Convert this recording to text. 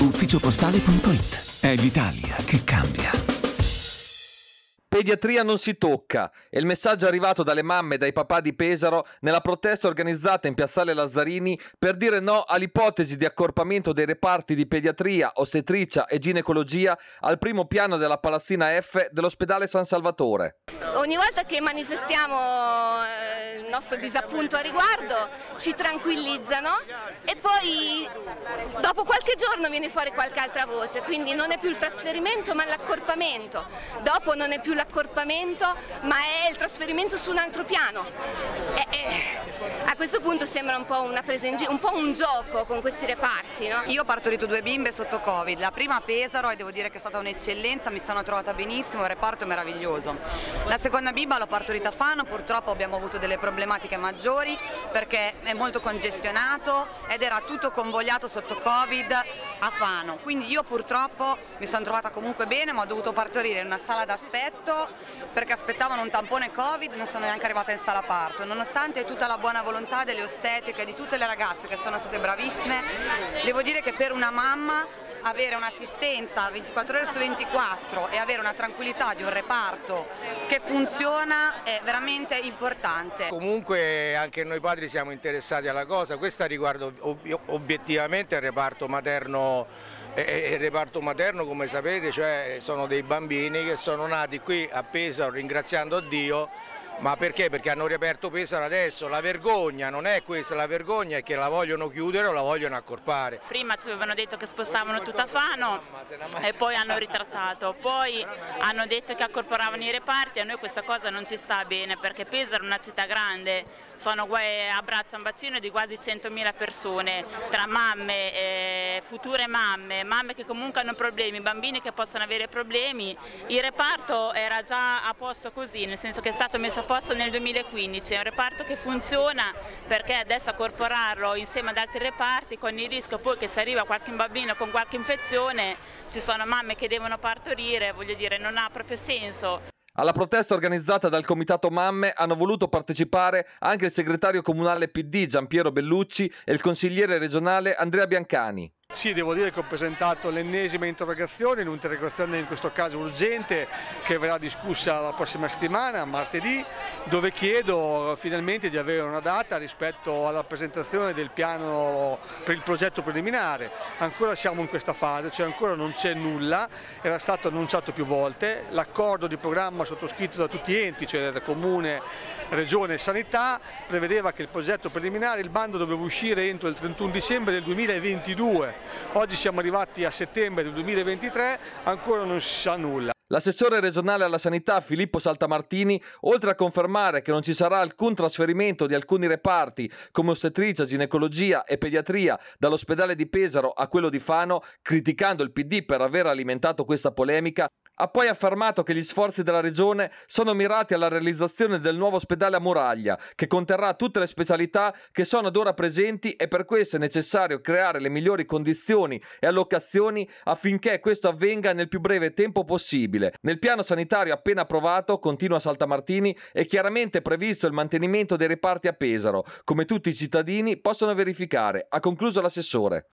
ufficiopostale.it. È l'Italia che cambia. Pediatria non si tocca è il messaggio arrivato dalle mamme e dai papà di Pesaro nella protesta organizzata in Piazzale Lazzarini per dire no all'ipotesi di accorpamento dei reparti di pediatria, ostetricia e ginecologia al primo piano della palazzina F dell'ospedale San Salvatore. Ogni volta che manifestiamo eh, il nostro disappunto a riguardo ci tranquillizzano e poi dopo qualche giorno viene fuori qualche altra voce, quindi non è più il trasferimento ma l'accorpamento, dopo non è più l'accorpamento ma è il trasferimento su un altro piano. E, e, a questo punto sembra un po', una presa in un, po un gioco con questi reparti. No? Io ho partorito due bimbe sotto Covid, la prima a Pesaro e devo dire che è stata un'eccellenza, mi sono trovata benissimo, il reparto è meraviglioso. La seconda bimba l'ho partorita a Fano, purtroppo abbiamo avuto delle problematiche maggiori perché è molto congestionato ed era tutto convogliato sotto Covid a Fano. Quindi io purtroppo mi sono trovata comunque bene ma ho dovuto partorire in una sala d'aspetto perché aspettavano un tampone Covid, non sono neanche arrivata in sala parto. Nonostante tutta la buona volontà delle ostetiche, di tutte le ragazze che sono state bravissime, devo dire che per una mamma avere un'assistenza 24 ore su 24 e avere una tranquillità di un reparto che funziona è veramente importante. Comunque anche noi padri siamo interessati alla cosa, questa riguarda obiettivamente il reparto materno il reparto materno come sapete cioè, sono dei bambini che sono nati qui a Pesaro ringraziando Dio ma perché? Perché hanno riaperto Pesaro adesso, la vergogna non è questa, la vergogna è che la vogliono chiudere o la vogliono accorpare. Prima ci avevano detto che spostavano tutta Fano e poi hanno ritrattato, poi hanno detto che accorporavano i reparti, a noi questa cosa non ci sta bene perché Pesaro è una città grande, sono abbraccia un bacino di quasi 100.000 persone, tra mamme, eh, future mamme, mamme che comunque hanno problemi, bambini che possono avere problemi, il reparto era già a posto così, nel senso che è stato messo a posto nel 2015, è un reparto che funziona perché adesso accorporarlo insieme ad altri reparti con il rischio poi che se arriva qualche bambino con qualche infezione ci sono mamme che devono partorire, voglio dire non ha proprio senso. Alla protesta organizzata dal Comitato Mamme hanno voluto partecipare anche il segretario comunale PD Giampiero Bellucci e il consigliere regionale Andrea Biancani. Sì, devo dire che ho presentato l'ennesima interrogazione, un'interrogazione in questo caso urgente che verrà discussa la prossima settimana, martedì, dove chiedo finalmente di avere una data rispetto alla presentazione del piano per il progetto preliminare. Ancora siamo in questa fase, cioè ancora non c'è nulla, era stato annunciato più volte, l'accordo di programma sottoscritto da tutti gli enti, cioè da Comune, Regione Sanità, prevedeva che il progetto preliminare, il bando doveva uscire entro il 31 dicembre del 2022 Oggi siamo arrivati a settembre del 2023, ancora non si sa nulla. L'assessore regionale alla sanità Filippo Saltamartini, oltre a confermare che non ci sarà alcun trasferimento di alcuni reparti come ostetricia, ginecologia e pediatria dall'ospedale di Pesaro a quello di Fano, criticando il PD per aver alimentato questa polemica, ha poi affermato che gli sforzi della regione sono mirati alla realizzazione del nuovo ospedale a Muraglia, che conterrà tutte le specialità che sono ad ora presenti e per questo è necessario creare le migliori condizioni e allocazioni affinché questo avvenga nel più breve tempo possibile. Nel piano sanitario appena approvato, continua Saltamartini, è chiaramente previsto il mantenimento dei reparti a Pesaro, come tutti i cittadini possono verificare, ha concluso l'assessore.